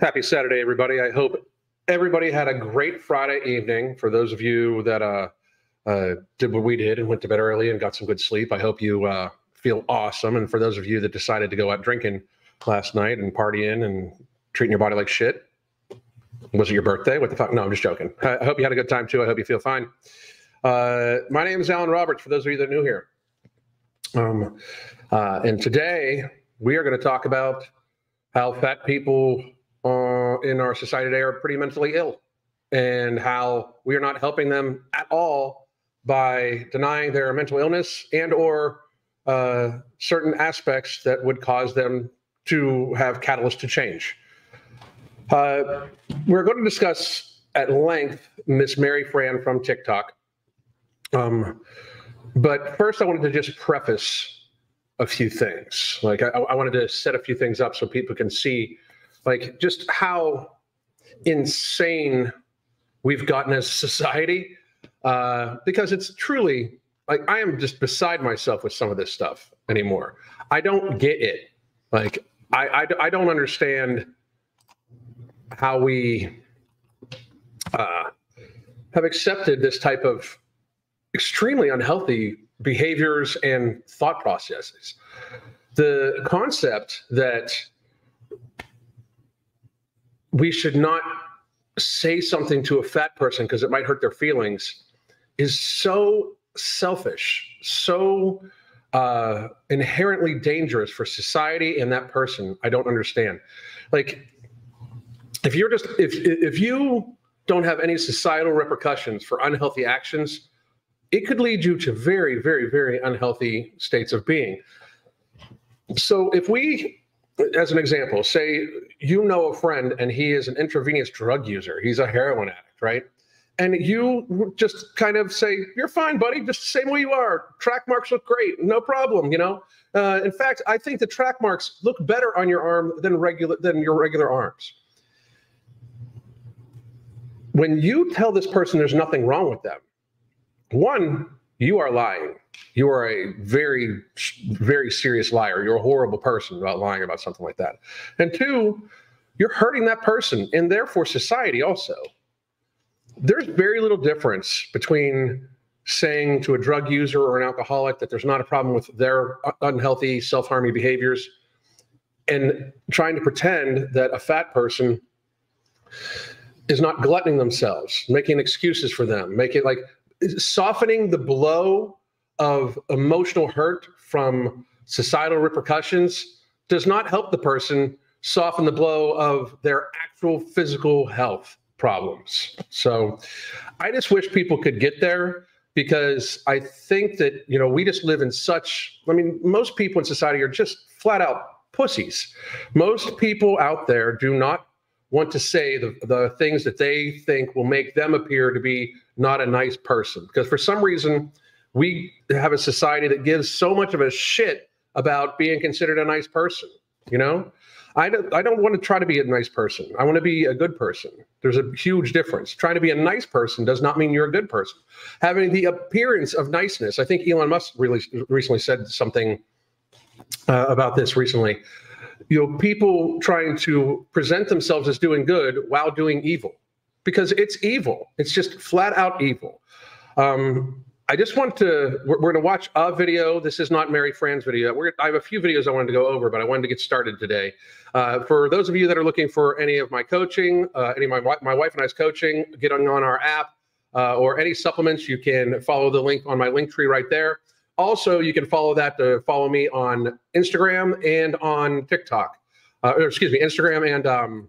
Happy Saturday, everybody. I hope everybody had a great Friday evening. For those of you that uh, uh, did what we did and went to bed early and got some good sleep, I hope you uh, feel awesome. And for those of you that decided to go out drinking last night and partying and treating your body like shit, was it your birthday? What the fuck? No, I'm just joking. I hope you had a good time too. I hope you feel fine. Uh, my name is Alan Roberts. For those of you that are new here, um, uh, and today we are going to talk about how fat people in our society today are pretty mentally ill, and how we are not helping them at all by denying their mental illness and or uh, certain aspects that would cause them to have catalyst to change. Uh, we're going to discuss at length Miss Mary Fran from TikTok. Um, but first, I wanted to just preface a few things. Like, I, I wanted to set a few things up so people can see, like, just how insane we've gotten as a society. Uh, because it's truly like I am just beside myself with some of this stuff anymore. I don't get it. Like, I, I, I don't understand how we uh, have accepted this type of extremely unhealthy behaviors and thought processes. The concept that we should not say something to a fat person because it might hurt their feelings is so selfish, so uh, inherently dangerous for society and that person. I don't understand. Like, if you're just if if you don't have any societal repercussions for unhealthy actions, it could lead you to very, very, very unhealthy states of being. So if we, as an example, say you know a friend and he is an intravenous drug user, he's a heroin addict, right? And you just kind of say, "You're fine, buddy. Just the same way you are. Track marks look great. No problem." You know. Uh, in fact, I think the track marks look better on your arm than regular than your regular arms when you tell this person there's nothing wrong with them, one, you are lying. You are a very, very serious liar. You're a horrible person about lying about something like that. And two, you're hurting that person and therefore society also. There's very little difference between saying to a drug user or an alcoholic that there's not a problem with their unhealthy, self harming behaviors and trying to pretend that a fat person is not gluttoning themselves, making excuses for them, making like softening the blow of emotional hurt from societal repercussions does not help the person soften the blow of their actual physical health problems. So I just wish people could get there because I think that, you know, we just live in such, I mean, most people in society are just flat out pussies. Most people out there do not want to say the, the things that they think will make them appear to be not a nice person. Because for some reason, we have a society that gives so much of a shit about being considered a nice person. You know, I don't, I don't want to try to be a nice person. I want to be a good person. There's a huge difference. Trying to be a nice person does not mean you're a good person. Having the appearance of niceness. I think Elon Musk really recently said something uh, about this recently you know, people trying to present themselves as doing good while doing evil because it's evil. It's just flat out evil. Um, I just want to, we're, we're going to watch a video. This is not Mary Fran's video. We're, I have a few videos I wanted to go over, but I wanted to get started today. Uh, for those of you that are looking for any of my coaching, uh, any of my, my wife and I's coaching, get on, on our app uh, or any supplements, you can follow the link on my link tree right there. Also, you can follow that to follow me on Instagram and on TikTok. Uh, or excuse me, Instagram and um,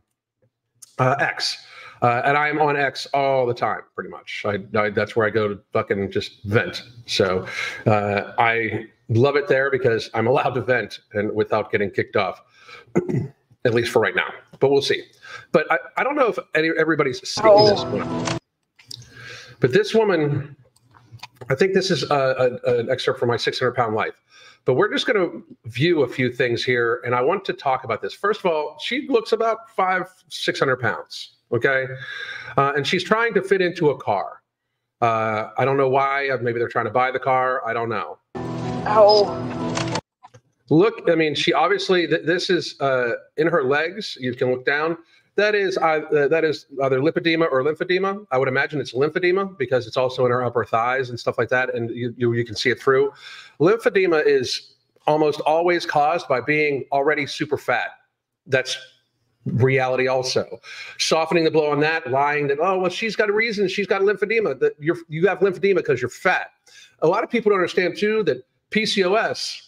uh, X. Uh, and I'm on X all the time, pretty much. I, I, that's where I go to fucking just vent. So uh, I love it there because I'm allowed to vent and without getting kicked off, at least for right now. But we'll see. But I, I don't know if any, everybody's seeing oh. this one. But this woman I think this is a, a, an excerpt from my 600 pound life. But we're just going to view a few things here, and I want to talk about this. First of all, she looks about five, 600 pounds, okay? Uh, and she's trying to fit into a car. Uh, I don't know why. Uh, maybe they're trying to buy the car. I don't know. Oh. Look, I mean, she obviously, th- this is uh, in her legs. You can look down. that is uh, that is either lipedema or lymphedema. I would imagine it's lymphedema because it's also in her upper thighs and stuff like that, and you you, you can see it through. Lymphedema is almost always caused by being already super fat. That's reality also. Softening the blow on that lying that oh well she's got a reason. She's got lymphedema. That you're you have lymphedema because you're fat. A lot of people don't understand too that pcos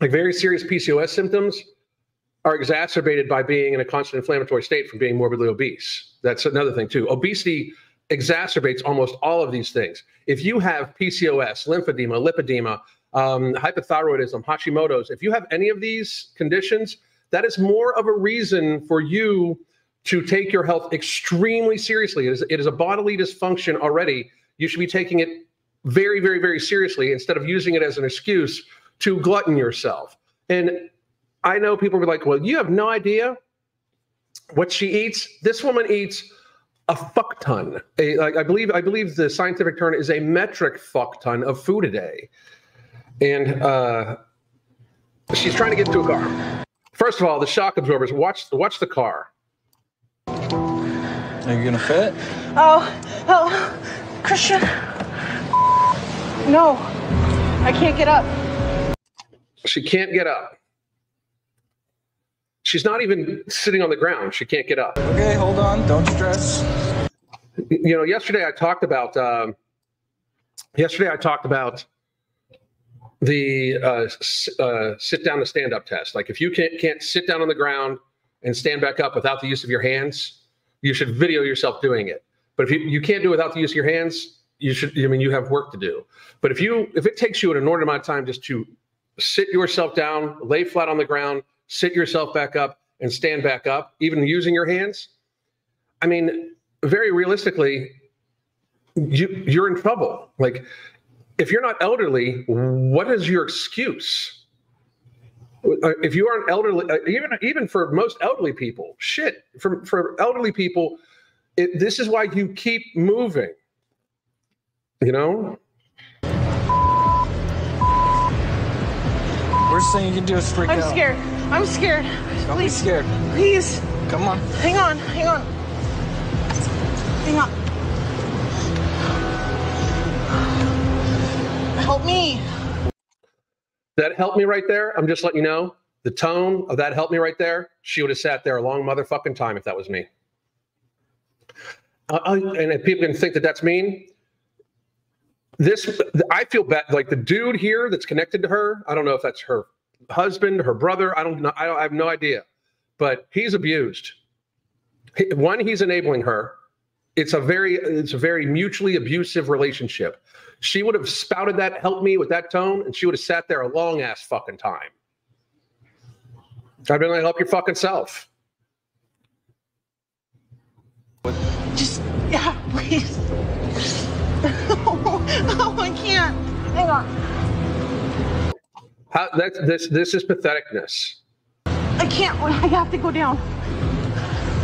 like very serious pcos symptoms are exacerbated by being in a constant inflammatory state from being morbidly obese. That's another thing too. Obesity exacerbates almost all of these things. If you have pcos lymphedema lipedema um, hypothyroidism hashimoto's if you have any of these conditions that is more of a reason for you to take your health extremely seriously. It is, it is a bodily dysfunction already. You should be taking it very, very, very seriously instead of using it as an excuse to glutton yourself. And I know people are like, well, you have no idea what she eats. This woman eats a fuck ton. I believe I believe the scientific term is a metric fuck ton of food a day. And uh, she's trying to get to a car. First of all, the shock absorbers. Watch watch the car. Are you gonna fit? Oh, oh, Christian. No, I can't get up. She can't get up. She's not even sitting on the ground. She can't get up. Okay, hold on. Don't stress. You know, yesterday I talked about. Um, yesterday I talked about the uh, uh, sit down to stand up test. Like if you can't can't sit down on the ground and stand back up without the use of your hands, you should video yourself doing it. But if you, you can't do it without the use of your hands, you should. I mean, you have work to do. But if you if it takes you an inordinate amount of time just to sit yourself down, lay flat on the ground, sit yourself back up, and stand back up, even using your hands, I mean, very realistically, you you're in trouble. Like if you're not elderly, what is your excuse? Uh, if you aren't elderly, uh, even even for most elderly people, shit. For for elderly people, it, this is why you keep moving. You know. Worst thing you can do is freak I'm out. scared. I'm scared. Don't be scared. please, Come on. hang on, hang on, hang on. Help me. That helped me right there. I'm just letting you know the tone of that helped me right there. She would have sat there a long motherfucking time if that was me. Uh, uh, and if people can think that that's mean, this I feel bad. Like the dude here that's connected to her. I don't know if that's her husband, her brother. I don't know. I, don't, I have no idea. But he's abused. One, he's enabling her. It's a very, it's a very mutually abusive relationship. She would have spouted that, help me with that tone, and she would have sat there a long ass fucking time. I've been like, help your fucking self. Just, yeah, please. oh, I can't. Hang on. How, that's, this, this is patheticness. I can't. I have to go down.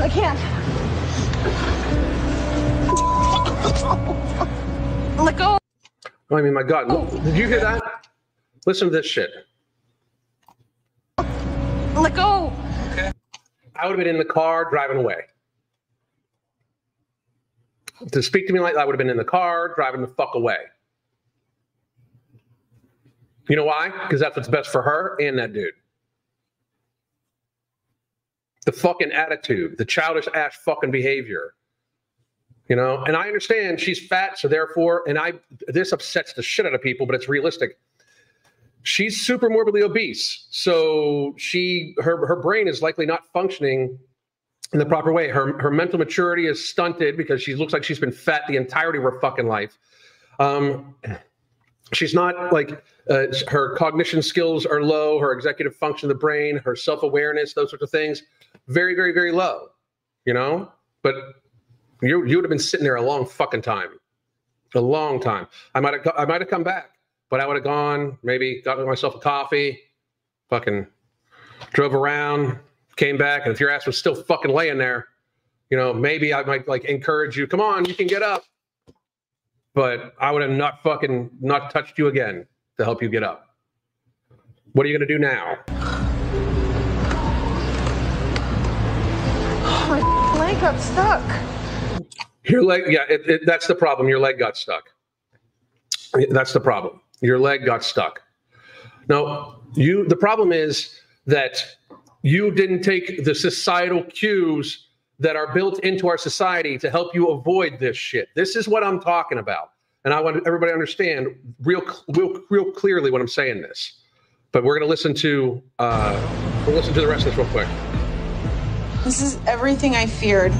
I can't. Let go. Oh, I mean, my God, did you hear that? Listen to this shit. Let go. Okay. I would have been in the car driving away. To speak to me like that, I would have been in the car driving the fuck away. You know why? Because that's what's best for her and that dude. The fucking attitude, the childish ass fucking behavior. You know, and I understand she's fat, so therefore, and I this upsets the shit out of people, but it's realistic. She's super morbidly obese, so she her her brain is likely not functioning in the proper way. Her her mental maturity is stunted because she looks like she's been fat the entirety of her fucking life. Um, she's not like uh, her cognition skills are low. Her executive function of the brain, her self awareness, those sorts of things, very very very low. You know, but you you would have been sitting there a long fucking time, a long time. I might have I might have come back, but I would have gone maybe got myself a coffee, fucking drove around, came back, and if your ass was still fucking laying there, you know maybe I might like encourage you. Come on, you can get up. But I would have not fucking not touched you again to help you get up. What are you gonna do now? My leg got stuck. Your leg, yeah, it, it, that's the problem. Your leg got stuck. That's the problem. Your leg got stuck. Now, you. The problem is that you didn't take the societal cues that are built into our society to help you avoid this shit. This is what I'm talking about, and I want everybody to understand real, real, real clearly when I'm saying this. But we're going to listen to uh, we'll listen to the rest of this real quick. This is everything I feared.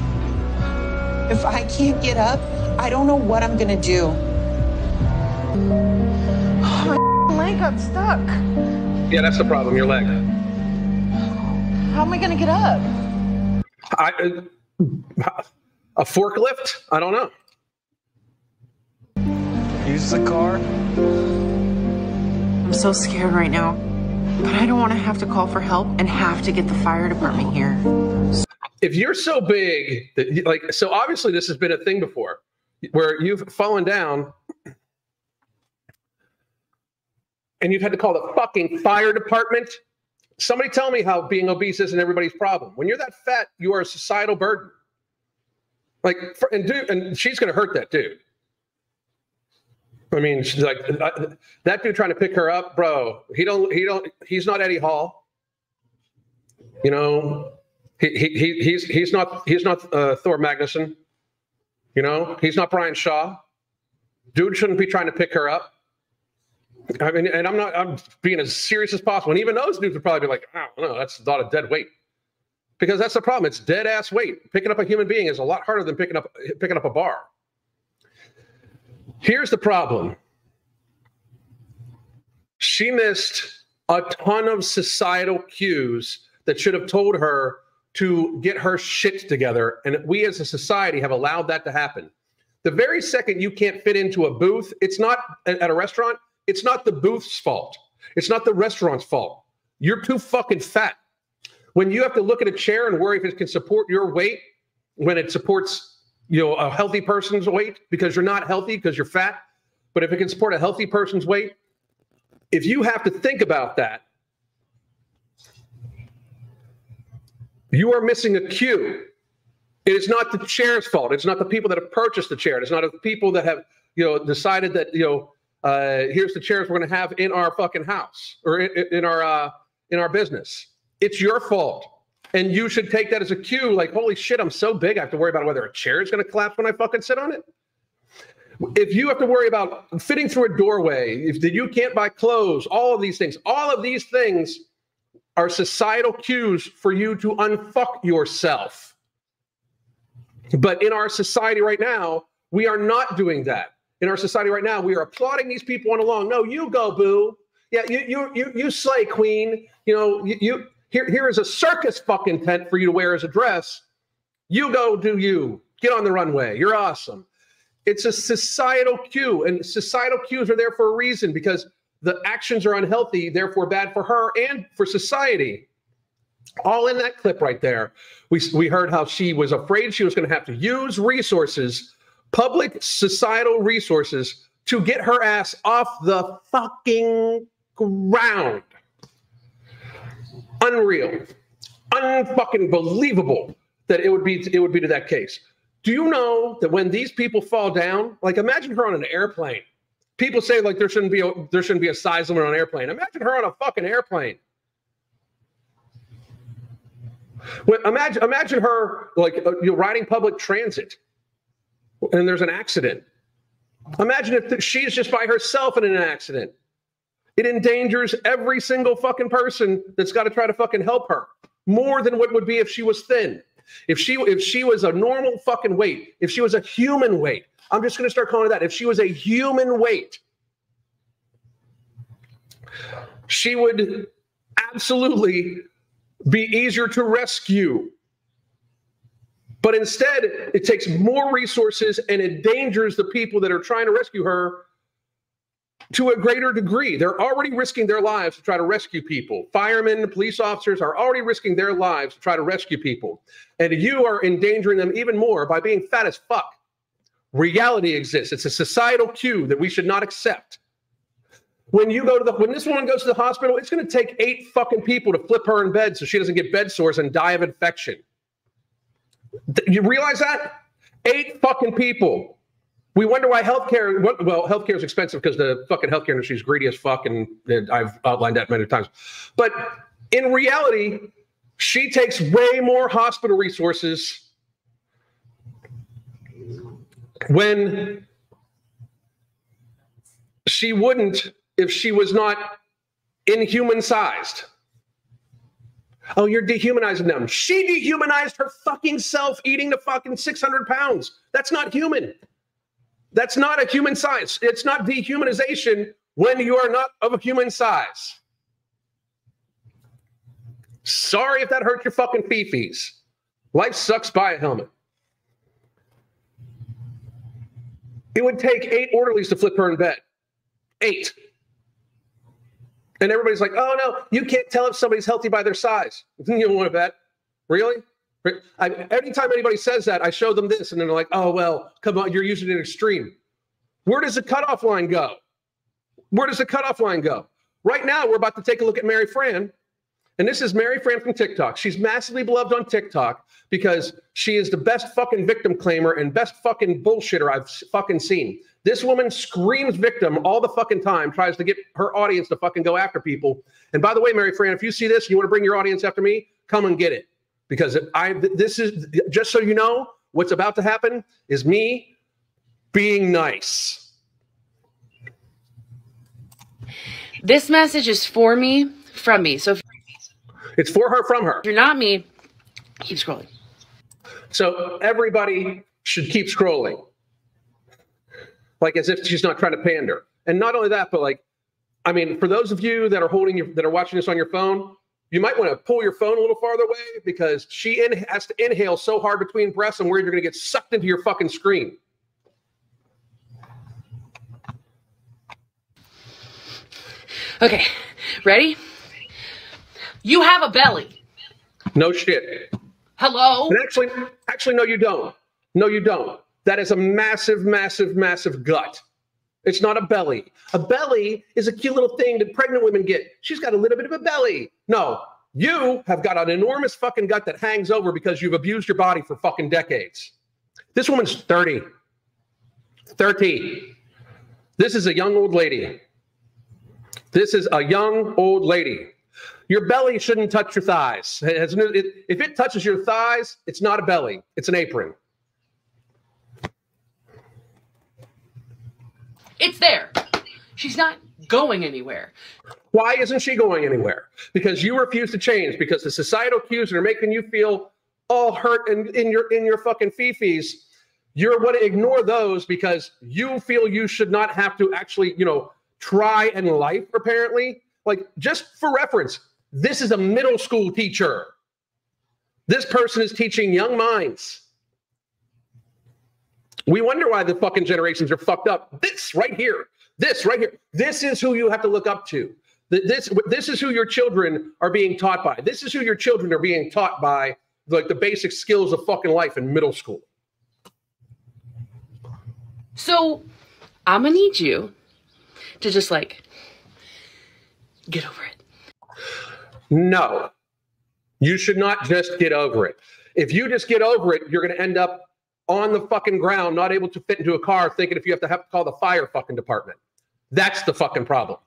If I can't get up, I don't know what I'm gonna do. My leg got stuck. Yeah, that's the problem. Your leg. How am I gonna get up? I, uh, a forklift? I don't know. Use the car. I'm so scared right now. But I don't want to have to call for help and have to get the fire department here. If you're so big that, you- like, so obviously this has been a thing before where you've fallen down and you've had to call the fucking fire department. Somebody tell me how being obese isn't everybody's problem. When you're that fat, you are a societal burden. Like, for, and dude, and she's going to hurt that dude. I mean, she's like that dude trying to pick her up, bro. He don't, he don't, he's not Eddie Hall. You know, he, he, he he's he's not he's not uh, Thor Magnuson. You know, he's not Brian Shaw. Dude shouldn't be trying to pick her up. I mean, and I'm not I'm being as serious as possible. And even those dudes would probably be like, don't know, that's not a dead weight. Because that's the problem. It's dead ass weight. Picking up a human being is a lot harder than picking up picking up a bar. Here's the problem. She missed a ton of societal cues that should have told her to get her shit together. And we as a society have allowed that to happen. The very second you can't fit into a booth, it's not at a restaurant, it's not the booth's fault. It's not the restaurant's fault. You're too fucking fat. When you have to look at a chair and worry if it can support your weight, when it supports you know a healthy person's weight because you're not healthy because you're fat, but if it can support a healthy person's weight, if you have to think about that, you are missing a cue. It is not the chair's fault. It's not the people that have purchased the chair. It's not the people that have, you know, decided that, you know, uh, here's the chairs we're going to have in our fucking house or in, in our uh, in our business. It's your fault, and you should take that as a cue. Like, holy shit, I'm so big. I have to worry about whether a chair is going to collapse when I fucking sit on it. If you have to worry about fitting through a doorway, if you can't buy clothes, all of these things, all of these things are societal cues for you to unfuck yourself. But in our society right now, we are not doing that. In our society right now, we are applauding these people on along. No, you go, boo. Yeah, you you you you slay, queen. You know, you, you here here is a circus fucking tent for you to wear as a dress. You go, do you? Get on the runway. You're awesome. It's a societal cue, and societal cues are there for a reason because the actions are unhealthy, therefore bad for her and for society. All in that clip right there. We, we heard how she was afraid she was going to have to use resources, public societal resources, to get her ass off the fucking ground. Unreal. Unfucking believable that it would be it would be to that case. Do you know that when these people fall down, like imagine her on an airplane. People say like there shouldn't be a there shouldn't be a size limit on an airplane. Imagine her on a fucking airplane. Imagine imagine her like uh, you're riding public transit, and there's an accident. Imagine if th- she's just by herself in an accident. It endangers every single fucking person that's got to try to fucking help her more than what would be if she was thin. If she if she was a normal fucking weight, if she was a human weight, I'm just going to start calling it that. If she was a human weight, she would absolutely be easier to rescue. But instead, it takes more resources and endangers the people that are trying to rescue her to a greater degree. They're already risking their lives to try to rescue people. Firemen, police officers are already risking their lives to try to rescue people. And you are endangering them even more by being fat as fuck. Reality exists. It's a societal cue that we should not accept. When you go to the when this woman goes to the hospital, it's going to take eight fucking people to flip her in bed so she doesn't get bed sores and die of infection. You realize that? Eight fucking people. We wonder why healthcare. Well, healthcare is expensive because the fucking healthcare industry is greedy as fuck, and, and I've outlined that many times. But in reality, she takes way more hospital resources when she wouldn't if she was not inhuman sized. Oh, you're dehumanizing them. She dehumanized her fucking self eating the fucking 600 pounds. That's not human. That's not a human size. It's not dehumanization when you are not of a human size. Sorry if that hurt your fucking fifis. Life sucks. Buy a helmet. It would take eight orderlies to flip her in bed. Eight. And everybody's like, oh no, you can't tell if somebody's healthy by their size. You don't want to bet? Really? I, anytime anybody says that, I show them this, and they're like, oh, well, come on, you're using an extreme. Where does the cutoff line go? Where does the cutoff line go? Right now, we're about to take a look at Mary Fran. And this is Mary Fran from TikTok. She's massively beloved on TikTok because she is the best fucking victim claimer and best fucking bullshitter I've fucking seen. This woman screams victim all the fucking time, tries to get her audience to fucking go after people. And by the way, Mary Fran, if you see this and you want to bring your audience after me, come and get it. Because I this is just so you know, what's about to happen is me being nice. This message is for me, from me. So if It's for her from her. you're not me, keep scrolling. So everybody should keep scrolling. Like as if she's not trying to pander. And not only that, but like, I mean, for those of you that are holding your that are watching this on your phone, you might want to pull your phone a little farther away because she in, has to inhale so hard between breaths and where you're going to get sucked into your fucking screen. Okay, ready? You have a belly. No shit. Hello? And actually, actually, no, you don't. No, you don't. That is a massive, massive, massive gut. It's not a belly. A belly is a cute little thing that pregnant women get. She's got a little bit of a belly. No, you have got an enormous fucking gut that hangs over because you've abused your body for fucking decades. This woman's 30. 30. This is a young old lady. This is a young old lady. Your belly shouldn't touch your thighs. It no- it- if it touches your thighs, it's not a belly, it's an apron. It's there. She's not going anywhere. Why isn't she going anywhere? Because you refuse to change, because the societal cues that are making you feel all hurt and in your in your fucking fifis. You're going to ignore those because you feel you should not have to actually, you know, try in life, apparently. Like, just for reference, this is a middle school teacher. This person is teaching young minds. We wonder why the fucking generations are fucked up. This right here, this right here, this is who you have to look up to. This this is who your children are being taught by. This is who your children are being taught by, like the basic skills of fucking life in middle school. So I'm gonna need you to just like get over it. No, you should not just get over it. If you just get over it, you're going to end up on the fucking ground, not able to fit into a car, thinking if you have to have to call the fire fucking department. That's the fucking problem.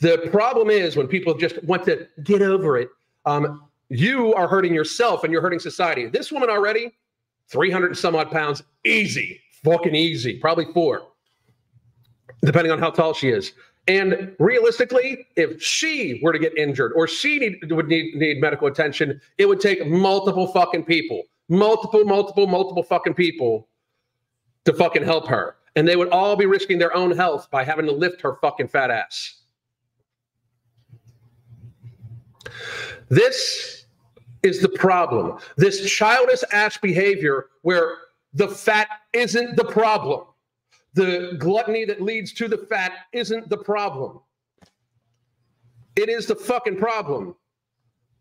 The problem is when people just want to get over it, um, you are hurting yourself and you're hurting society. This woman already, 300 and some odd pounds, easy, fucking easy, probably four, depending on how tall she is. And realistically, if she were to get injured or she need, would need, need medical attention, it would take multiple fucking people, multiple, multiple, multiple fucking people to fucking help her. And they would all be risking their own health by having to lift her fucking fat ass. This is the problem. This childish ass behavior where the fat isn't the problem. The gluttony that leads to the fat isn't the problem. It is the fucking problem.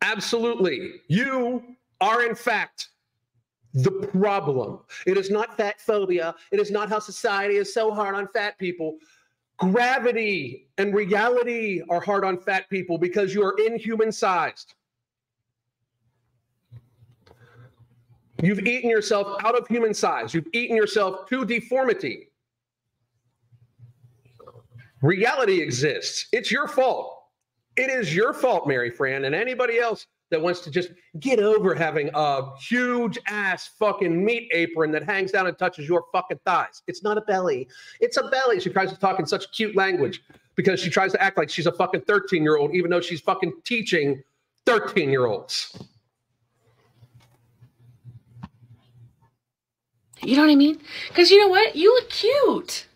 Absolutely. You are, in fact, the problem. It is not fat phobia. It is not how society is so hard on fat people. Gravity and reality are hard on fat people because you are inhuman sized. You've eaten yourself out of human size. You've eaten yourself to deformity. Reality exists. It's your fault. It is your fault, Mary Fran, and anybody else that wants to just get over having a huge ass fucking meat apron that hangs down and touches your fucking thighs. It's not a belly. It's a belly. She tries to talk in such cute language because she tries to act like she's a fucking 13 year old, even though she's fucking teaching 13 year olds. You know what I mean? Because you know what? You look cute.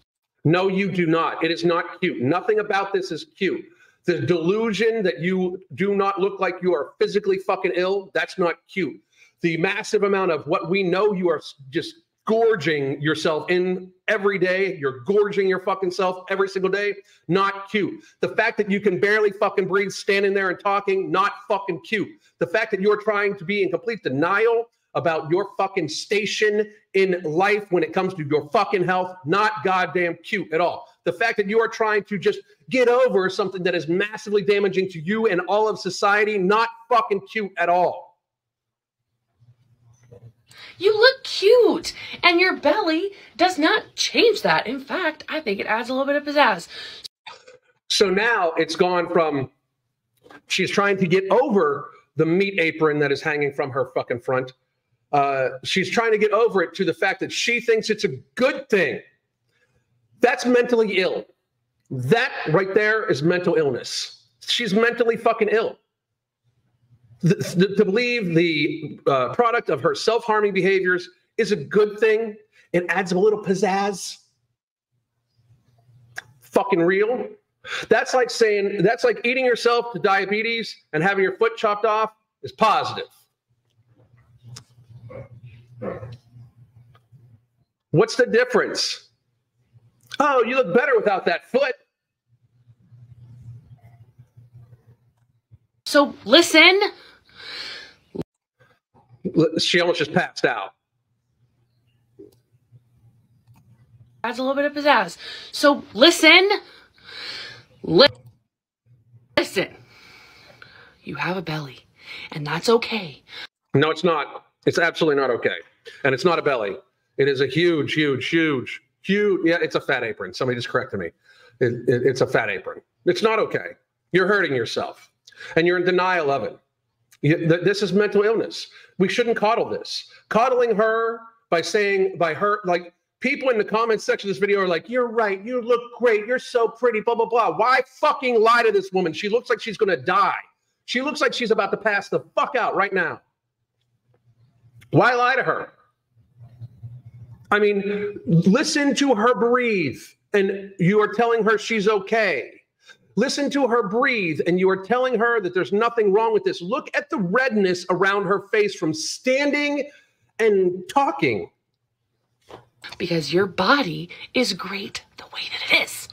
No, you do not. It is not cute. Nothing about this is cute. The delusion that you do not look like you are physically fucking ill, that's not cute. The massive amount of what we know you are just gorging yourself in every day, you're gorging your fucking self every single day, not cute. The fact that you can barely fucking breathe standing there and talking, not fucking cute. The fact that you're trying to be in complete denial about your fucking station in life when it comes to your fucking health, not goddamn cute at all. The fact that you are trying to just get over something that is massively damaging to you and all of society, not fucking cute at all. You look cute. And your belly does not change that. In fact, I think it adds a little bit of pizzazz. So now it's gone from she's trying to get over the meat apron that is hanging from her fucking front. Uh, she's trying to get over it to the fact that she thinks it's a good thing. That's mentally ill. That right there is mental illness. She's mentally fucking ill. Th- th- to believe the uh, product of her self harming behaviors is a good thing, it adds a little pizzazz. Fucking real. That's like saying, that's like eating yourself to diabetes and having your foot chopped off is positive. What's the difference? Oh, you look better without that foot. So listen. She almost just passed out. Adds a little bit of pizzazz. So listen. Li- listen. You have a belly, and that's okay. No, it's not. It's absolutely not okay. And it's not a belly. It is a huge, huge, huge, huge. Yeah, it's a fat apron. Somebody just corrected me. It, it, it's a fat apron. It's not okay. You're hurting yourself and you're in denial of it. You, th- this is mental illness. We shouldn't coddle this. Coddling her by saying, by her, like people in the comments section of this video are like, you're right. You look great. You're so pretty, blah, blah, blah. Why fucking lie to this woman? She looks like she's going to die. She looks like she's about to pass the fuck out right now. Why lie to her? I mean, listen to her breathe, and you are telling her she's okay. Listen to her breathe, and you are telling her that there's nothing wrong with this. Look at the redness around her face from standing and talking. Because your body is great the way that it is.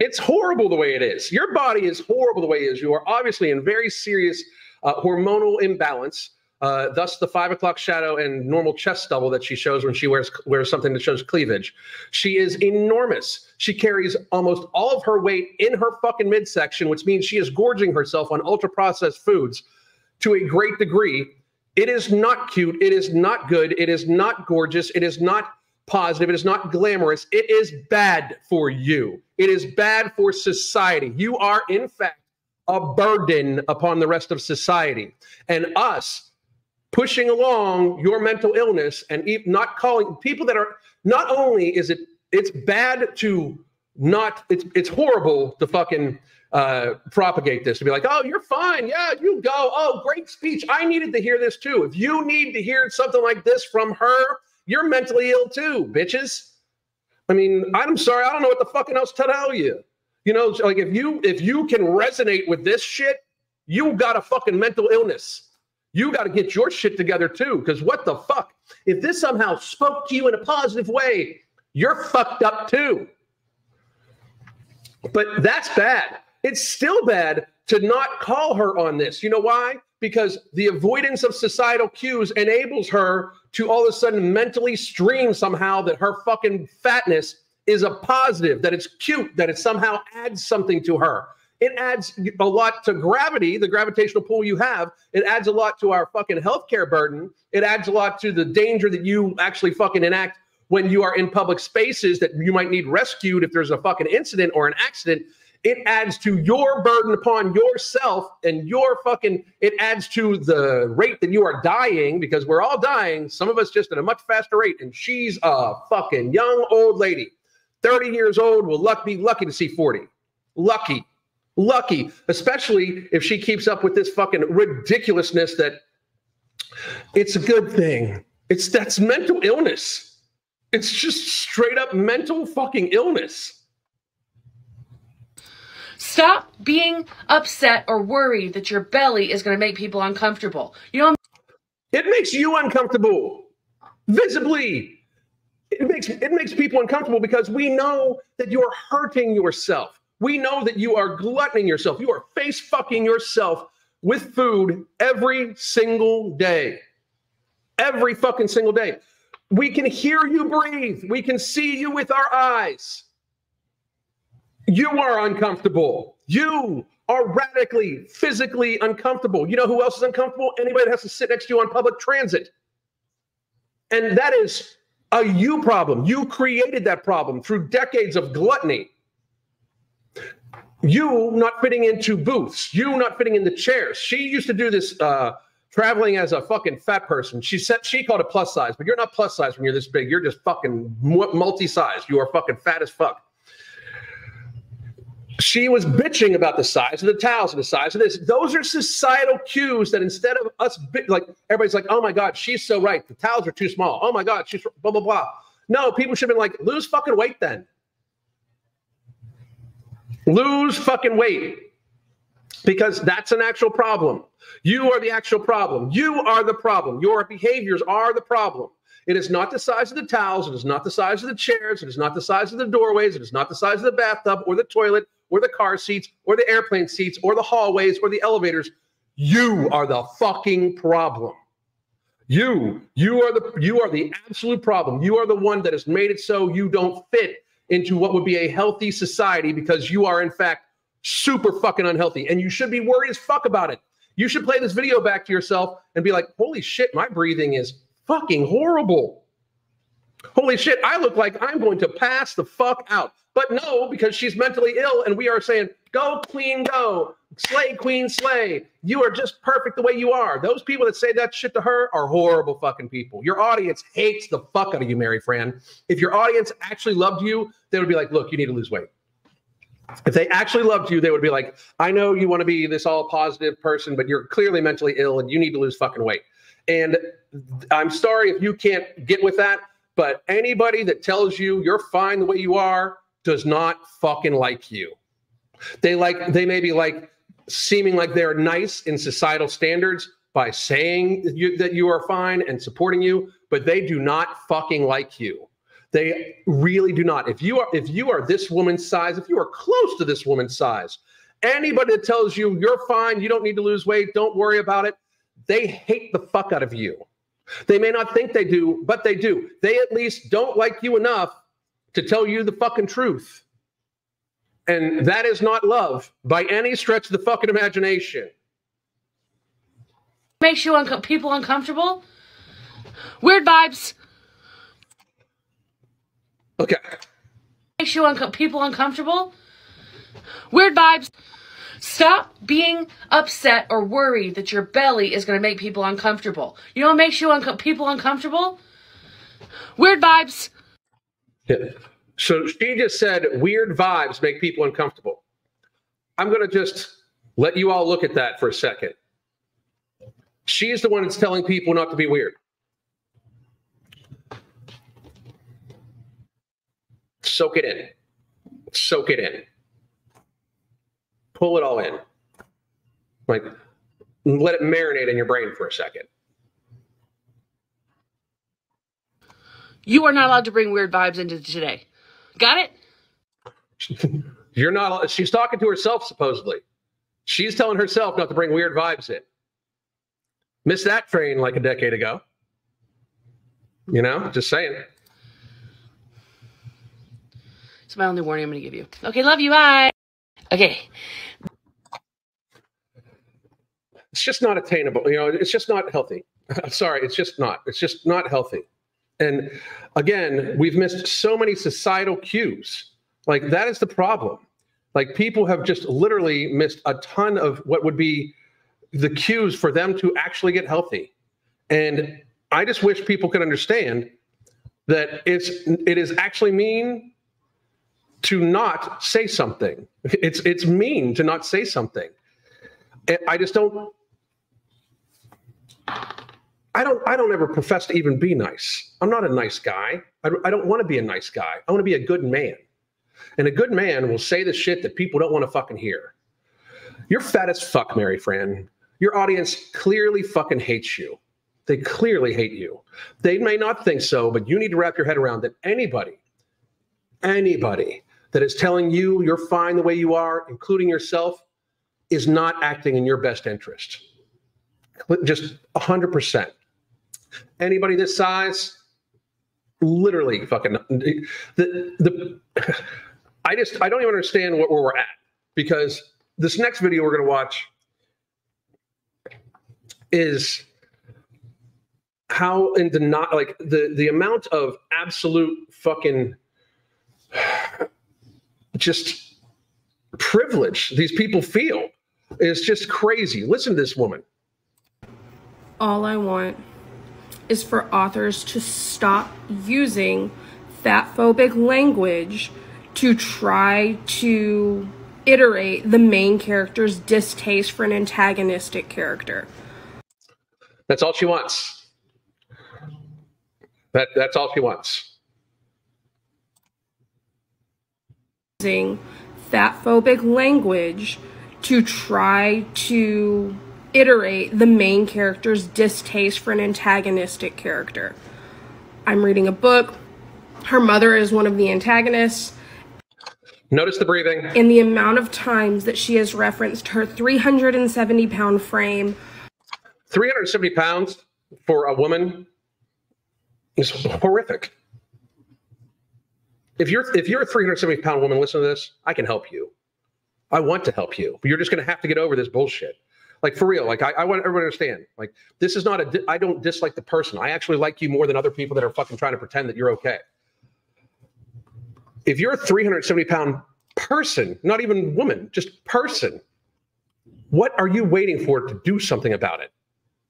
It's horrible the way it is. Your body is horrible the way it is. You are obviously in very serious uh, hormonal imbalance. Uh, thus, the five o'clock shadow and normal chest double that she shows when she wears wears something that shows cleavage. She is enormous. She carries almost all of her weight in her fucking midsection, which means she is gorging herself on ultra processed foods to a great degree. It is not cute. It is not good. It is not gorgeous. It is not positive. It is not glamorous. It is bad for you. It is bad for society. You are, in fact, a burden upon the rest of society. And us, pushing along your mental illness and not calling people that are not only is it it's bad to not it's it's horrible to fucking uh, propagate this to be like oh you're fine. Yeah you go. Oh great speech. I needed to hear this too. If you need to hear something like this from her you're mentally ill too bitches. I mean i'm sorry. I don't know what the fucking else to tell you. You know like if you if you can resonate with this shit you got a fucking mental illness you got to get your shit together too. Because what the fuck? If this somehow spoke to you in a positive way, you're fucked up too. But that's bad. It's still bad to not call her on this. You know why? Because the avoidance of societal cues enables her to all of a sudden mentally stream somehow that her fucking fatness is a positive, that it's cute, that it somehow adds something to her. It adds a lot to gravity, the gravitational pull you have. It adds a lot to our fucking healthcare burden. It adds a lot to the danger that you actually fucking enact when you are in public spaces that you might need rescued if there's a fucking incident or an accident. It adds to your burden upon yourself and your fucking, it adds to the rate that you are dying because we're all dying. Some of us just at a much faster rate. And she's a fucking young old lady, 30 years old, will luck, be lucky to see 40. Lucky, lucky, especially if she keeps up with this fucking ridiculousness that it's a good thing. It's that's mental illness. It's just straight up mental fucking illness. Stop being upset or worried that your belly is going to make people uncomfortable. You know, It makes you uncomfortable, visibly. It makes it makes people uncomfortable because we know that you are hurting yourself. We know that you are gluttoning yourself. You are face fucking yourself with food every single day. Every fucking single day. We can hear you breathe. We can see you with our eyes. You are uncomfortable. You are radically, physically uncomfortable. You know who else is uncomfortable? Anybody that has to sit next to you on public transit. And that is a you problem. You created that problem through decades of gluttony. You not fitting into booths, you not fitting in the chairs. She used to do this uh, traveling as a fucking fat person. She said she called it plus size, but you're not plus size when you're this big. You're just fucking multi sized. You are fucking fat as fuck she was bitching about the size of the towels and the size of this. Those are societal cues that instead of us, bi- like everybody's like, oh my God, she's so right. The towels are too small. Oh my God, she's blah, blah, blah. No, people should have been like, lose fucking weight then. Lose fucking weight because that's an actual problem. You are the actual problem. You are the problem. Your behaviors are the problem. It is not the size of the towels. It is not the size of the chairs. It is not the size of the doorways. It is not the size of the bathtub or the toilet or the car seats or the airplane seats or the hallways or the elevators. You are the fucking problem. You, you are the you are the absolute problem. You are the one that has made it so you don't fit into what would be a healthy society because you are in fact super fucking unhealthy and you should be worried as fuck about it. You should play this video back to yourself and be like, "Holy shit, my breathing is fucking horrible." Holy shit, I look like I'm going to pass the fuck out. But no, because she's mentally ill, and we are saying, go, clean, go. Slay, queen, slay. You are just perfect the way you are. Those people that say that shit to her are horrible fucking people. Your audience hates the fuck out of you, Mary Fran. If your audience actually loved you, they would be like, look, you need to lose weight. If they actually loved you, they would be like, I know you want to be this all positive person, but you're clearly mentally ill and you need to lose fucking weight. And I'm sorry if you can't get with that, but anybody that tells you you're fine the way you are does not fucking like you. They like they may be like seeming like they're nice in societal standards by saying you, that you are fine and supporting you, but they do not fucking like you. They really do not. If you are if you are this woman's size, if you are close to this woman's size, anybody that tells you you're fine, you don't need to lose weight, don't worry about it, they hate the fuck out of you. They may not think they do, but they do. They at least don't like you enough to tell you the fucking truth. And that is not love by any stretch of the fucking imagination. makes you unco- people uncomfortable. Weird vibes. Okay. Makes you unco- people uncomfortable. Weird vibes. Stop being upset or worried that your belly is going to make people uncomfortable. You know what makes you unco- people uncomfortable? Weird vibes. Yeah. So she just said weird vibes make people uncomfortable. I'm going to just let you all look at that for a second. She's the one that's telling people not to be weird. Soak it in. Soak it in. Pull it all in. Like, let it marinate in your brain for a second. You are not allowed to bring weird vibes into today. Got it? You're not. She's talking to herself, supposedly. She's telling herself not to bring weird vibes in. Missed that train like a decade ago. You know, just saying. It's my only warning I'm going to give you. Okay, love you. Bye. Okay. It's just not attainable. You know, it's just not healthy. Sorry. It's just not. It's just not healthy. And again, we've missed so many societal cues. Like that is the problem. Like people have just literally missed a ton of what would be the cues for them to actually get healthy. And I just wish people could understand that it's it is actually mean to not say something. It's it's mean to not say something. I just don't I don't I don't ever profess to even be nice. I'm not a nice guy. I, I don't want to be a nice guy. I want to be a good man. And a good man will say the shit that people don't want to fucking hear. You're fat as fuck, Mary Fran. Your audience clearly fucking hates you. They clearly hate you. They may not think so, but you need to wrap your head around that anybody, anybody that is telling you you're fine the way you are, including yourself, is not acting in your best interest. Just 100%. Anybody this size, literally fucking the the I just I don't even understand what, where we're at because this next video we're going to watch is how in the not like the the amount of absolute fucking just privilege these people feel is just crazy. Listen to this woman. All I want is for authors to stop using fat phobic language to try to iterate the main character's distaste for an antagonistic character. That's all she wants. That that's all she wants. Using fat phobic language to try to iterate the main character's distaste for an antagonistic character. I'm reading a book. Her mother is one of the antagonists. Notice the breathing. In the amount of times that she has referenced her 370 pound frame. 370 pounds for a woman is horrific. If you're if you're a 370 pound woman, listen to this. I can help you. I want to help you, but you're just going to have to get over this bullshit. Like for real. Like I, I want everyone to understand. Like this is not a. I don't dislike the person. I actually like you more than other people that are fucking trying to pretend that you're okay. If you're a 370 pound person, not even woman, just person, what are you waiting for to do something about it?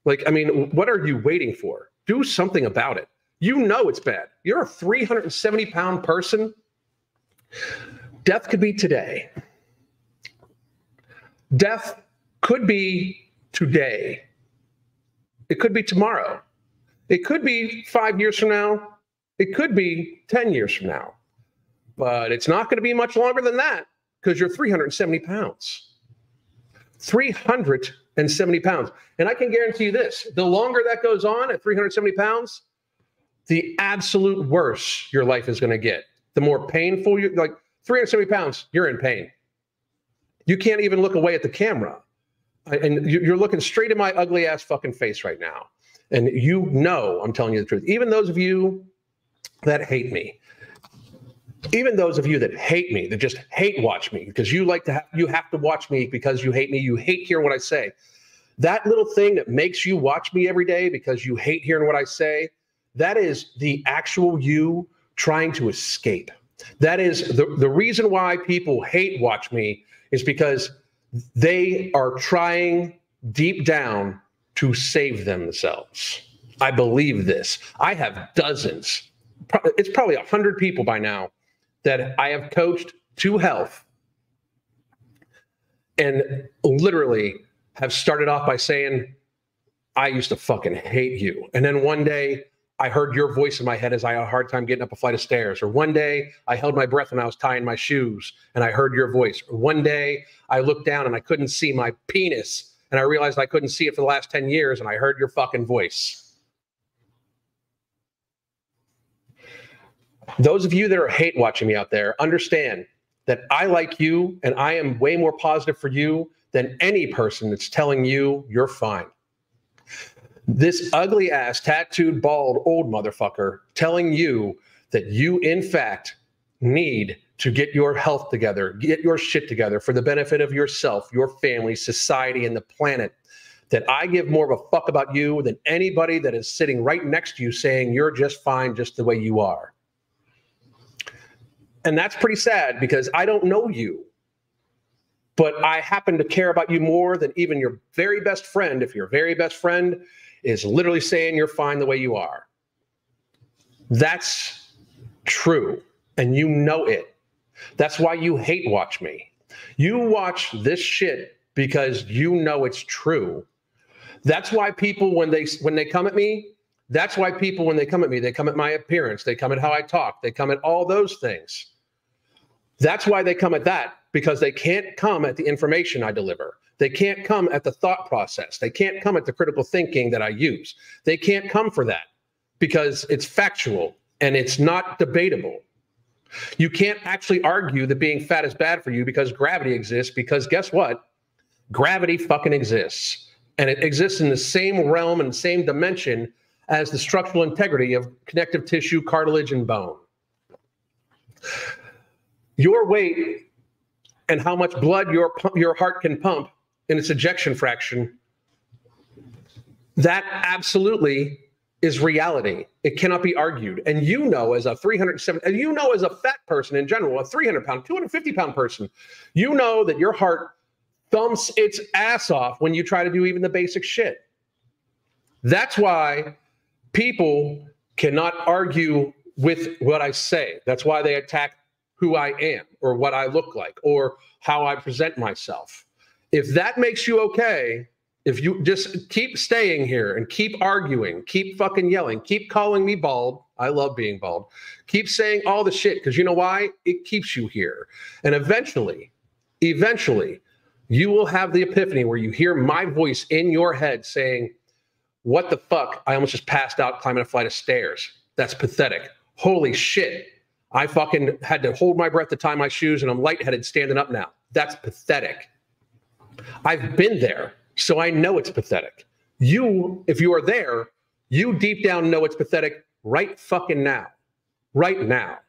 Like, I mean, what are you waiting for? Do something about it. You know it's bad. You're a 370 pound person. Death could be today. Death could be today. It could be tomorrow. It could be five years from now. It could be 10 years from now. But it's not going to be much longer than that because you're 370 pounds. 370 pounds. And I can guarantee you this the longer that goes on at 370 pounds, the absolute worse your life is going to get. The more painful you like 370 pounds, you're in pain. You can't even look away at the camera. And you're looking straight in my ugly ass fucking face right now. And you know I'm telling you the truth. Even those of you that hate me, even those of you that hate me, that just hate watch me because you like to have you have to watch me because you hate me, you hate hearing what I say. That little thing that makes you watch me every day because you hate hearing what I say, that is the actual you trying to escape. That is the, the reason why people hate watch me is because they are trying deep down to save themselves. I believe this. I have dozens, it's probably a hundred people by now that I have coached to health and literally have started off by saying, I used to fucking hate you. And then one day I heard your voice in my head as I had a hard time getting up a flight of stairs. Or one day I held my breath when I was tying my shoes and I heard your voice. Or one day I looked down and I couldn't see my penis and I realized I couldn't see it for the last 10 years and I heard your fucking voice. Those of you that are hate watching me out there, understand that I like you and I am way more positive for you than any person that's telling you you're fine. This ugly ass, tattooed, bald, old motherfucker telling you that you, in fact, need to get your health together, get your shit together for the benefit of yourself, your family, society, and the planet. that I give more of a fuck about you than anybody that is sitting right next to you saying you're just fine just the way you are. And that's pretty sad because I don't know you. But I happen to care about you more than even your very best friend. If your very best friend is literally saying you're fine the way you are, that's true. And you know it. That's why you hate Watch Me. You watch this shit because you know it's true. That's why people when they when they come at me, that's why people when they come at me, they come at my appearance, they come at how I talk, they come at all those things. That's why they come at that because they can't come at the information I deliver. They can't come at the thought process. They can't come at the critical thinking that I use. They can't come for that because it's factual and it's not debatable. You can't actually argue that being fat is bad for you because gravity exists. Because guess what? Gravity fucking exists. And it exists in the same realm and same dimension as the structural integrity of connective tissue, cartilage, and bone. Your weight and how much blood your your heart can pump in its ejection fraction that absolutely is reality. It cannot be argued. And you know as a 307 and you know as a fat person in general a 300 pound 250 pound person you know that your heart thumps its ass off when you try to do even the basic shit. That's why people cannot argue with what i say. That's why they attack who I am or what I look like or how I present myself. If that makes you okay, if you just keep staying here and keep arguing, keep fucking yelling, keep calling me bald. I love being bald. Keep saying all the shit because you know why? It keeps you here. And eventually, eventually, you will have the epiphany where you hear my voice in your head saying, What the fuck? I almost just passed out climbing a flight of stairs. That's pathetic. Holy shit. I fucking had to hold my breath to tie my shoes and I'm lightheaded standing up now. That's pathetic. I've been there, so I know it's pathetic. You, if you are there, you deep down know it's pathetic right fucking now. Right now.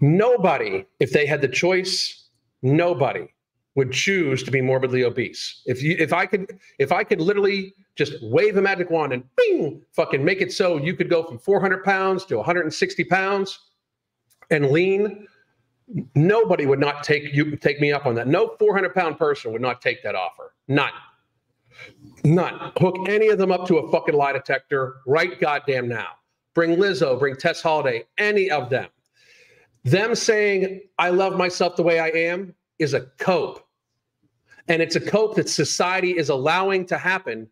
Nobody, if they had the choice, nobody would choose to be morbidly obese. If you if I could if I could literally just wave a magic wand and bing, fucking make it so you could go from 400 pounds to 160 pounds and lean, nobody would not take you take me up on that. No 400 pound person would not take that offer. None. None. Hook any of them up to a fucking lie detector right goddamn now. Bring Lizzo, bring Tess Holliday, any of them. Them saying, I love myself the way I am is a cope. And it's a cope that society is allowing to happen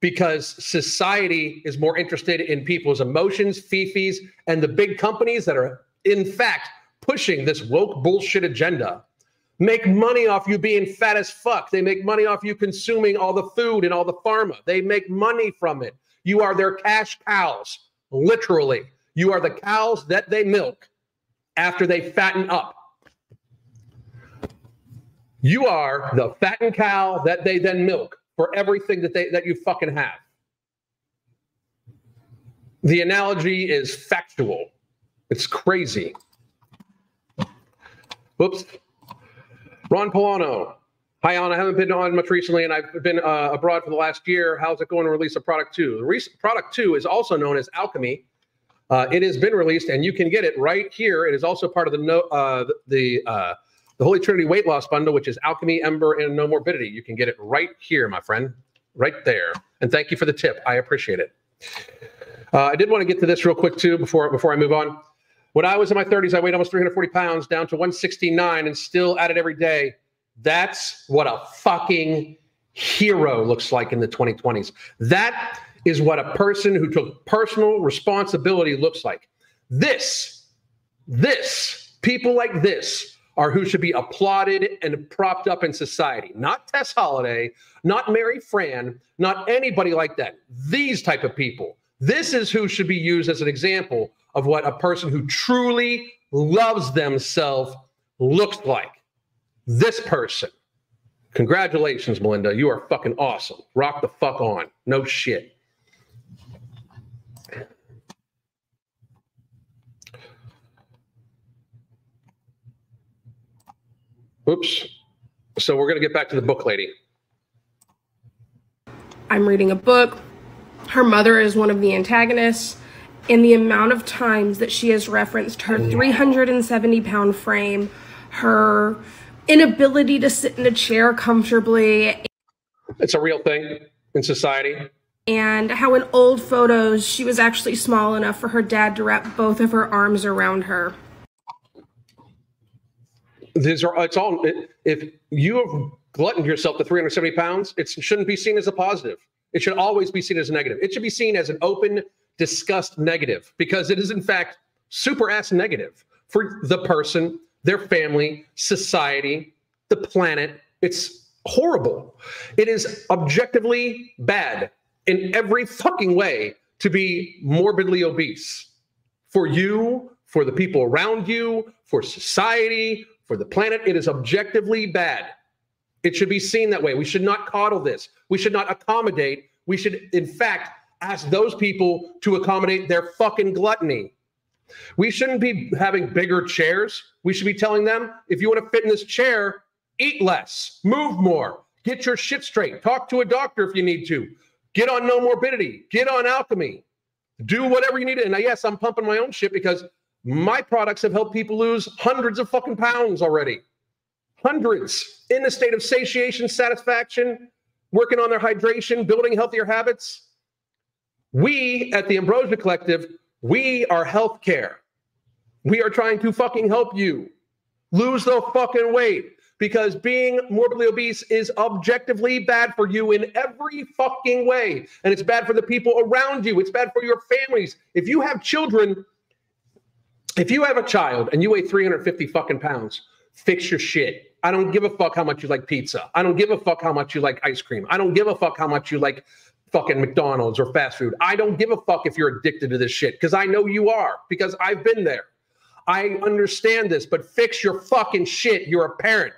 because society is more interested in people's emotions, fifis, and the big companies that are, in fact, pushing this woke bullshit agenda make money off you being fat as fuck. They make money off you consuming all the food and all the pharma. They make money from it. You are their cash cows, literally. You are the cows that they milk after they fatten up. You are the fattened cow that they then milk for everything that they that you fucking have. The analogy is factual. It's crazy. Whoops. Ron Polano. Hi, Alan. I haven't been on much recently, and I've been uh, abroad for the last year. How's it going to release a product two? The re- product two is also known as Alkemi. Uh, it has been released, and you can get it right here. It is also part of the no, uh, the uh, the Holy Trinity weight loss bundle, which is Alkemi, Ember, and Nomorbidity. You can get it right here, my friend, right there. And thank you for the tip. I appreciate it. Uh, I did want to get to this real quick too before before I move on. When I was in my 30s, I weighed almost 340 pounds down to 169 and still at it every day. That's what a fucking hero looks like in the 2020s. That is what a person who took personal responsibility looks like. This, this, people like this are who should be applauded and propped up in society. Not Tess Holliday, not Mary Fran, not anybody like that. These type of people. This is who should be used as an example of what a person who truly loves themselves looks like. This person. Congratulations, Melinda. You are fucking awesome. Rock the fuck on. No shit. Oops. So we're going to get back to the book lady. I'm reading a book. Her mother is one of the antagonists. And the amount of times that she has referenced her mm. 370 pound frame, her inability to sit in a chair comfortably, It's a real thing in society. and how in old photos she was actually small enough for her dad to wrap both of her arms around her. These are it's all if you have gluttoned yourself to 370 pounds, it shouldn't be seen as a positive. It should always be seen as a negative. It should be seen as an open, disgust negative because it is in fact super ass negative for the person, their family, society, the planet. It's horrible. It is objectively bad in every fucking way to be morbidly obese for you, for the people around you, for society, for the planet. It is objectively bad. It should be seen that way. We should not coddle this. We should not accommodate. We should, in fact, ask those people to accommodate their fucking gluttony. We shouldn't be having bigger chairs. We should be telling them if you want to fit in this chair, eat less, move more, get your shit straight, talk to a doctor if you need to, get on Nomorbidity, get on Alkemi, do whatever you need. And yes, I'm pumping my own shit because my products have helped people lose hundreds of fucking pounds already. Hundreds in a state of satiation, satisfaction, working on their hydration, building healthier habits. We at the Ambrosia Collective, we are healthcare. We are trying to fucking help you lose the fucking weight because being morbidly obese is objectively bad for you in every fucking way. And it's bad for the people around you, it's bad for your families. If you have children, if you have a child and you weigh 350 fucking pounds, fix your shit. I don't give a fuck how much you like pizza. I don't give a fuck how much you like ice cream. I don't give a fuck how much you like fucking McDonald's or fast food. I don't give a fuck if you're addicted to this shit because I know you are because I've been there. I understand this, but fix your fucking shit. You're a parent.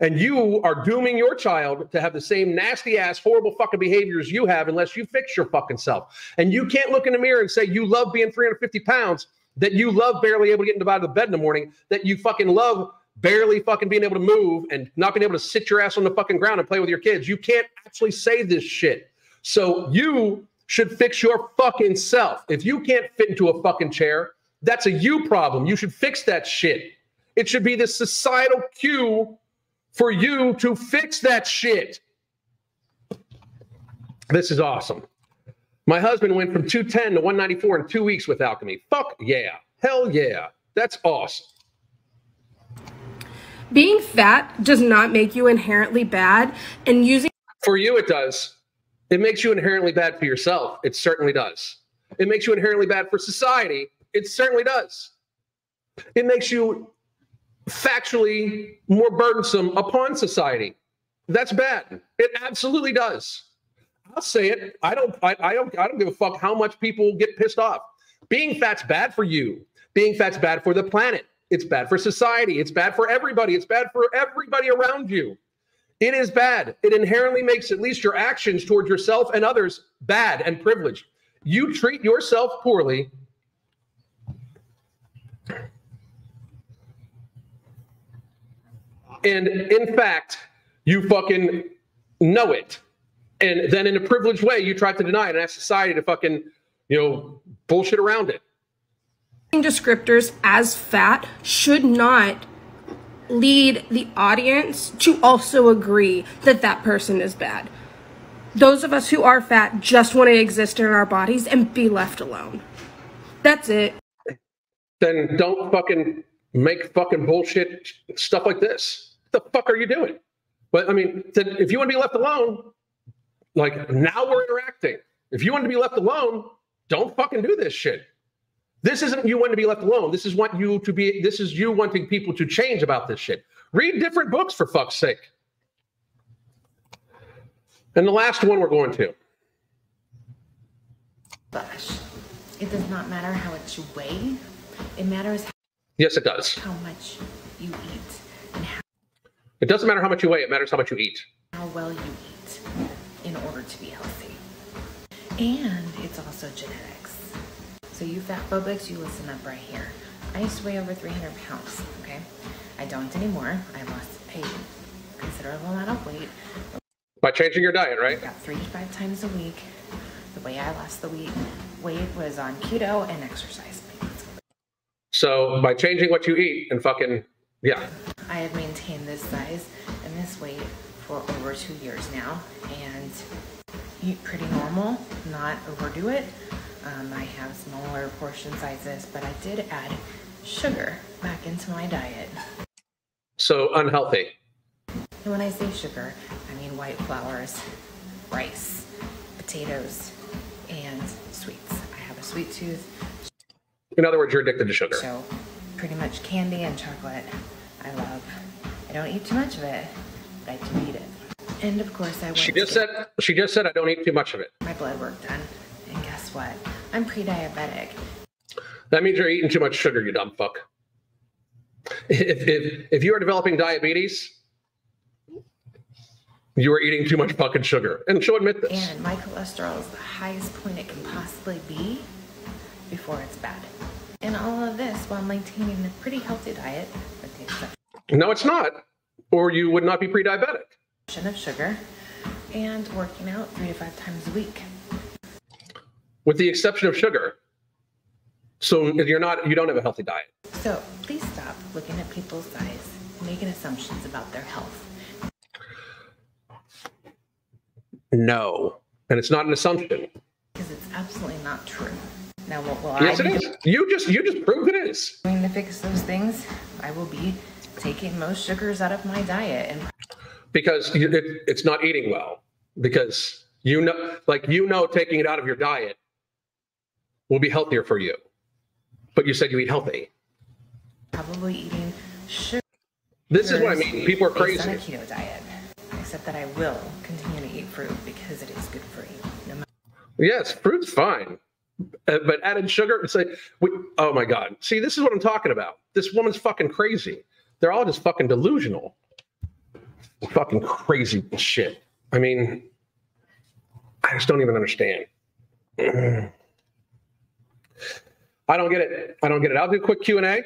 And you are dooming your child to have the same nasty ass, horrible fucking behaviors you have unless you fix your fucking self. And you can't look in the mirror and say you love being 350 pounds, that you love barely able to get out of the bed in the morning, that you fucking love barely fucking being able to move and not being able to sit your ass on the fucking ground and play with your kids. You can't actually say this shit. So you should fix your fucking self. If you can't fit into a fucking chair, that's a you problem. You should fix that shit. It should be the societal cue for you to fix that shit. This is awesome. My husband went from 210 to 194 in two weeks with Alkemi. Fuck yeah. Hell yeah. That's awesome. Being fat does not make you inherently bad, and using For you, it does. It makes you inherently bad for yourself. It certainly does. It makes you inherently bad for society. It certainly does. It makes you factually more burdensome upon society. That's bad. It absolutely does. I'll say it. I don't. I, I don't. I don't give a fuck how much people get pissed off. Being fat's bad for you. Being fat's bad for the planet. It's bad for society. It's bad for everybody. It's bad for everybody around you. It is bad. It inherently makes at least your actions towards yourself and others bad and privileged. You treat yourself poorly. And in fact, you fucking know it. And then in a privileged way, you try to deny it and ask society to fucking, you know, bullshit around it. descriptors as fat should not lead the audience to also agree that that person is bad. Those of us who are fat just want to exist in our bodies and be left alone. That's it. Then don't fucking make fucking bullshit stuff like this. What the fuck are you doing? But I mean, if you want to be left alone, like now we're interacting. If you want to be left alone, don't fucking do this shit. This isn't you wanting to be left alone. This is want you to be. This is you wanting people to change about this shit. Read different books for fuck's sake. And the last one we're going to. Bush. It does not matter how much you weigh. It matters Yes, it does. how much you eat and how, It doesn't matter how much you weigh. It matters how much you eat. how well you eat in order to be healthy. And it's also genetics. So you fat phobics, you listen up right here. I used to weigh over 300 pounds, okay? I don't anymore. I lost a considerable amount of weight. By changing your diet, right? Yeah, three to five times a week. The way I lost the weight, weight was on keto and exercise. So by changing what you eat and fucking yeah. I have maintained this size and this weight for over two years now and eat pretty normal, not overdo it. Um, I have smaller portion sizes, but I did add sugar back into my diet. So unhealthy. And when I say sugar, I mean white flours, rice, potatoes, and sweets. I have a sweet tooth, In other words, you're addicted to sugar. so pretty much candy and chocolate I love. I don't eat too much of it, but I do eat it. And of course, I went She to just said she just said I don't eat too much of it. my blood work done. And guess what? I'm pre-diabetic. That means you're eating too much sugar, you dumb fuck. If if if you are developing diabetes, you are eating too much fucking sugar. And she'll admit this. And my cholesterol is the highest point it can possibly be before it's bad. And all of this while maintaining a pretty healthy diet with the exception No, it's not. Or you would not be pre-diabetic. of sugar and working out three to five times a week. With the exception of sugar. So if you're not you don't have a healthy diet. So please stop looking at people's size, making assumptions about their health. No. And it's not an assumption. Because it's absolutely not true. Now, what will Yes, I it be is. You just you just proved it is. doing to fix those things? I will be taking most sugars out of my diet and because it, it's not eating well because you know like you know taking it out of your diet will be healthier for you. But you said you eat healthy. Probably eating sugar. this is what i mean. People are crazy on a keto diet. Except that I will continue to eat fruit because it is good for you. No matter yes fruit's fine. Uh, but added sugar it's like we, oh my god. See this is what i'm talking about. This woman's fucking crazy. They're all just fucking delusional. Fucking crazy shit. I mean i just don't even understand I don't get it. I don't get it. I'll do a quick Q and A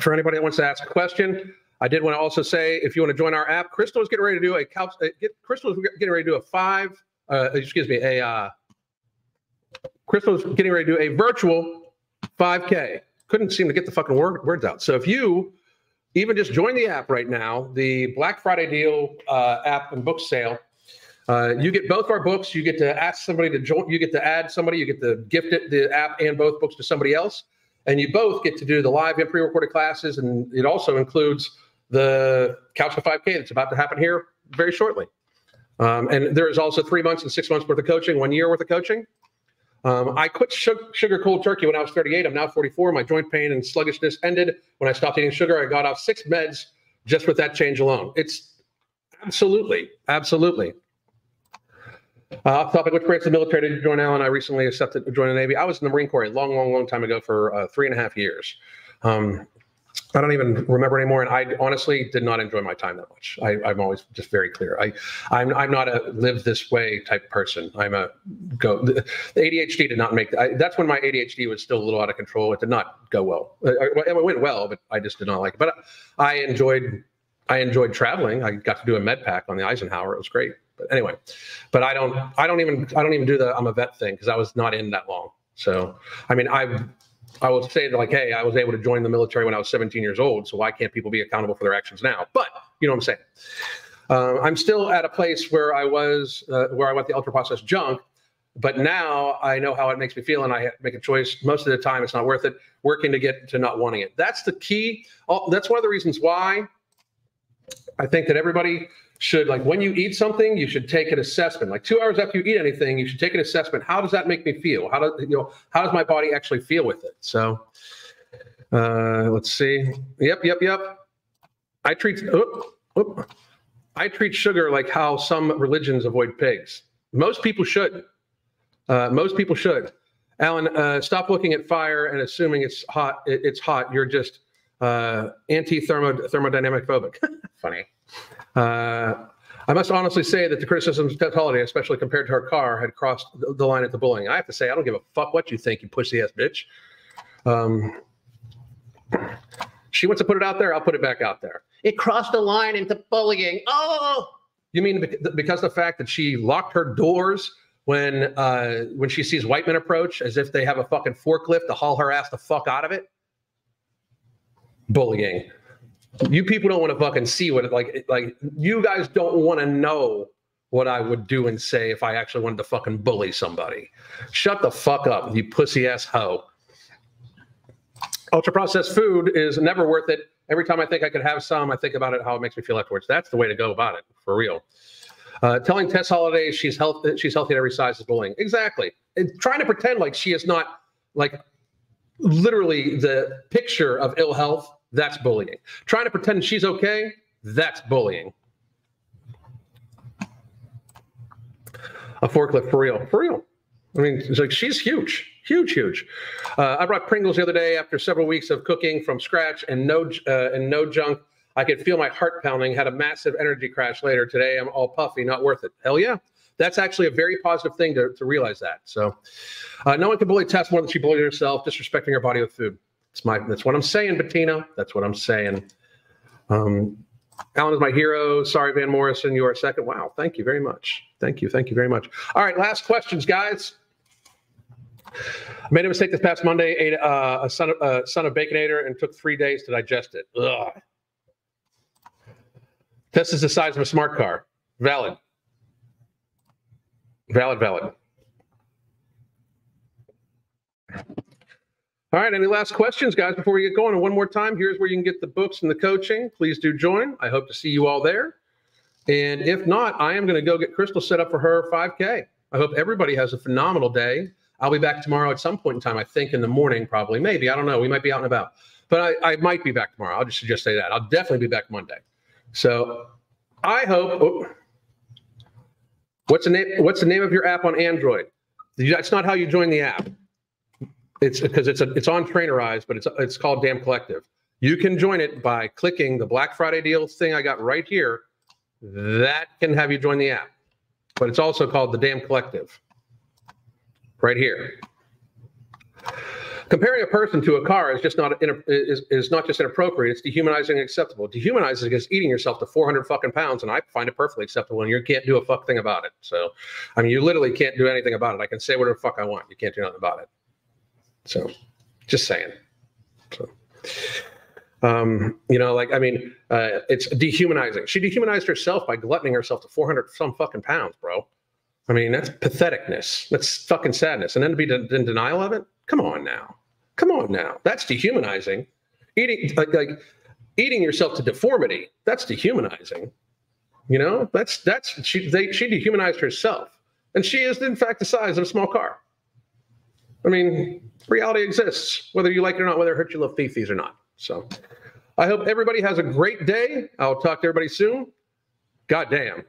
for anybody that wants to ask a question. I did want to also say, if you want to join our app, Crystal is getting ready to do a. Uh, get, Crystal is getting ready to do a five. Uh, excuse me, a uh, Crystal is getting ready to do a virtual 5K. Couldn't seem to get the fucking word, words out. So if you even just join the app right now, the Black Friday deal uh, app and book sale uh, you get both our books. You get to ask somebody to join. You get to add somebody. You get to gift it, the app and both books to somebody else, and you both get to do the live and pre-recorded classes. And it also includes the Couch to 5K that's about to happen here very shortly. Um, and there is also three months and six months worth of coaching, one year worth of coaching. Um, I quit sugar, sugar cold turkey when I was 38. I'm now 44. My joint pain and sluggishness ended when I stopped eating sugar. I got off six meds just with that change alone. It's absolutely, absolutely. Uh, off topic, which branch of the military did you join, Alan? I recently accepted to join the Navy. I was in the Marine Corps a long, long, long time ago for uh, three and a half years. Um, I don't even remember anymore, and I honestly did not enjoy my time that much. I, I'm always just very clear. I, I'm, I'm not a live this way type person. I'm a go. The, the ADHD did not make. I, that's when my ADHD was still a little out of control. It did not go well. Uh, It, it went well, but I just did not like it. But I enjoyed. I enjoyed traveling. I got to do a med pack on the Eisenhower. It was great. But anyway, but I don't. I don't even. I don't even do the I'm a vet thing because I was not in that long. So I mean, I. I will say like, hey, I was able to join the military when I was 17 years old. So why can't people be accountable for their actions now? But you know what I'm saying. Uh, I'm still at a place where I was, uh, where I went the ultra processed junk, but now I know how it makes me feel, and I make a choice. Most of the time, it's not worth it. Working to get to not wanting it. That's the key. That's one of the reasons why I think that everybody should like when you eat something, you should take an assessment. Like two hours after you eat anything, you should take an assessment. How does that make me feel? How does you know? How does my body actually feel with it? So, uh, let's see. Yep, yep, yep. I treat. Oop, oop. I treat sugar like how some religions avoid pigs. Most people should. Uh, most people should. Alan, uh, stop looking at fire and assuming it's hot. It, it's hot. You're just uh, anti-thermodynamic phobic. Funny. Uh, I must honestly say that the criticisms of Ted Holiday, especially compared to her car, had crossed the- the line at the bullying. I have to say, I don't give a fuck what you think, you pussy ass bitch. Um, she wants to put it out there. I'll put it back out there. It crossed the line into bullying. Oh, You mean because the fact that she locked her doors when uh, when she sees white men approach, as if they have a fucking forklift to haul her ass the fuck out of it? Bullying. You people don't want to fucking see what like. Like you guys don't want to know what I would do and say if I actually wanted to fucking bully somebody. Shut the fuck up, you pussy ass hoe. Ultra processed food is never worth it. Every time I think I could have some, I think about it, how it makes me feel afterwards. That's the way to go about it, for real. Uh, telling Tess Holliday she's healthy, she's healthy at every size is bullying. Exactly. And trying to pretend like she is not like literally the picture of ill health. That's bullying. Trying to pretend she's okay. That's bullying. A forklift for real. For real. I mean, it's like she's huge, huge, huge. Uh, I brought Pringles the other day after several weeks of cooking from scratch and no uh, and no junk. I could feel my heart pounding. Had a massive energy crash later today. I'm all puffy. Not worth it. Hell yeah. That's actually a very positive thing to, to realize that. So, uh, no one can bully Tess more than she bullied herself, disrespecting her body with food. That's my. That's what I'm saying, Bettina. That's what I'm saying. Um, Alan is my hero. Sorry, Van Morrison, you are second. Wow, thank you very much. Thank you, thank you very much. All right, last questions, guys. I made a mistake this past Monday. Ate uh, a son of uh, son of baconator and took three days to digest it. Ugh. This is the size of a smart car. Valid. Valid. Valid. All right. Any last questions, guys, before we get going? And one more time, here's where you can get the books and the coaching. Please do join. I hope to see you all there. And if not, I am going to go get Crystal set up for her 5K. I hope everybody has a phenomenal day. I'll be back tomorrow at some point in time. I think in the morning, probably, maybe. I don't know. We might be out and about, but I, I might be back tomorrow. I'll just just say that. I'll definitely be back Monday. So I hope. Oh, what's the name? What's the name of your app on Android? That's not how you join the app. It's because it's a, it's on Trainerize, but it's it's called Damn Collective. You can join it by clicking the Black Friday deals thing I got right here. That can have you join the app, but it's also called the Damn Collective right here. Comparing a person to a car is just not is, is not just inappropriate. It's dehumanizing and acceptable. Dehumanizing is eating yourself to 400 fucking pounds, and I find it perfectly acceptable. And you can't do a fuck thing about it. So, I mean, you literally can't do anything about it. I can say whatever fuck I want. You can't do nothing about it. So, just saying. So, um, you know, like I mean, uh, it's dehumanizing. She dehumanized herself by gluttoning herself to 400 some fucking pounds, bro. I mean, that's patheticness. That's fucking sadness. And then to be de- in denial of it? Come on now. Come on now. That's dehumanizing. Eating like, like eating yourself to deformity. That's dehumanizing. You know, that's that's she they she dehumanized herself. And she is in fact the size of a small car. I mean, reality exists, whether you like it or not, whether it hurts your little fifis or not. So I hope everybody has a great day. I'll talk to everybody soon. God damn.